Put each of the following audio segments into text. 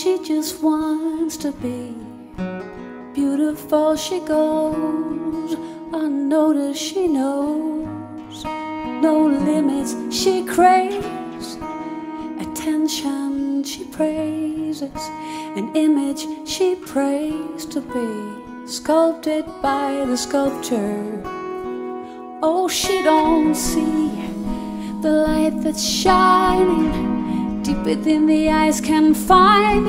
she just wants to be beautiful. She goes unnoticed, she knows no limits. She craves attention, she praises an image she prays to be sculpted by the sculptor. Oh, she don't see the light that's shining deep within the eyes can find.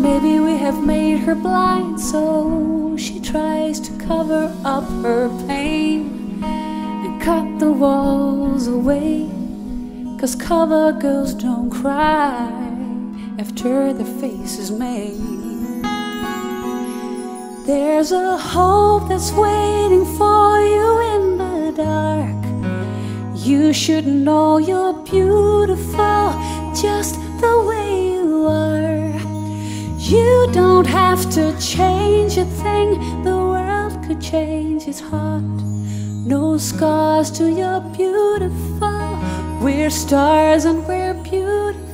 Maybe we have made her blind, so she tries to cover up her pain and cut the walls away. Cause cover girls don't cry after their face is made. There's a hope that's waiting for you in the dark. You should know you're beautiful just the way you are. You don't have to change a thing, the world could change its heart. No scars to your beautiful. We're stars and we're beautiful.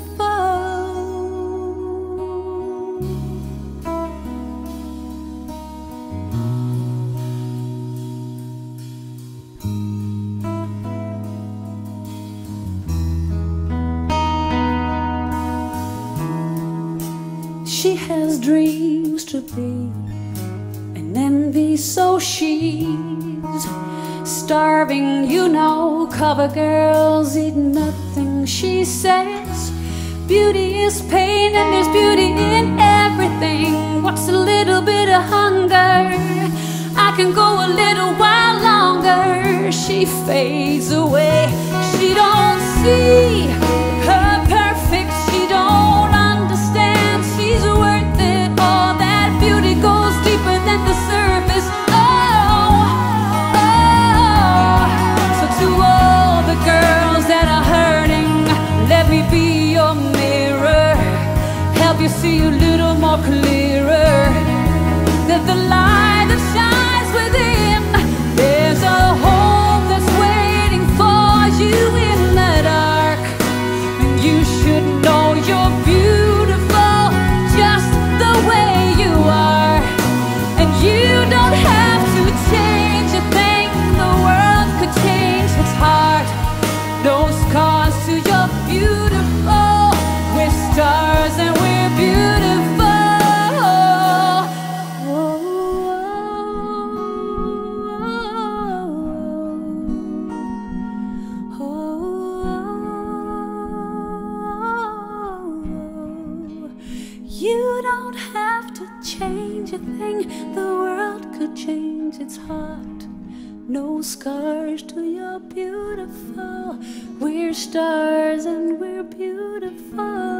She has dreams to be an envy, so she's starving. You know, cover girls eat nothing. She says beauty is pain, and there's beauty in everything. What's a little bit of hunger? I can go a little while longer. She fades away. She don't see see a little more clearer. That the light that shines within, there's a home that's waiting for you in the dark. And you should know you're don't have to change a thing, the world could change its heart. No scars to your beautiful. We're stars and we're beautiful.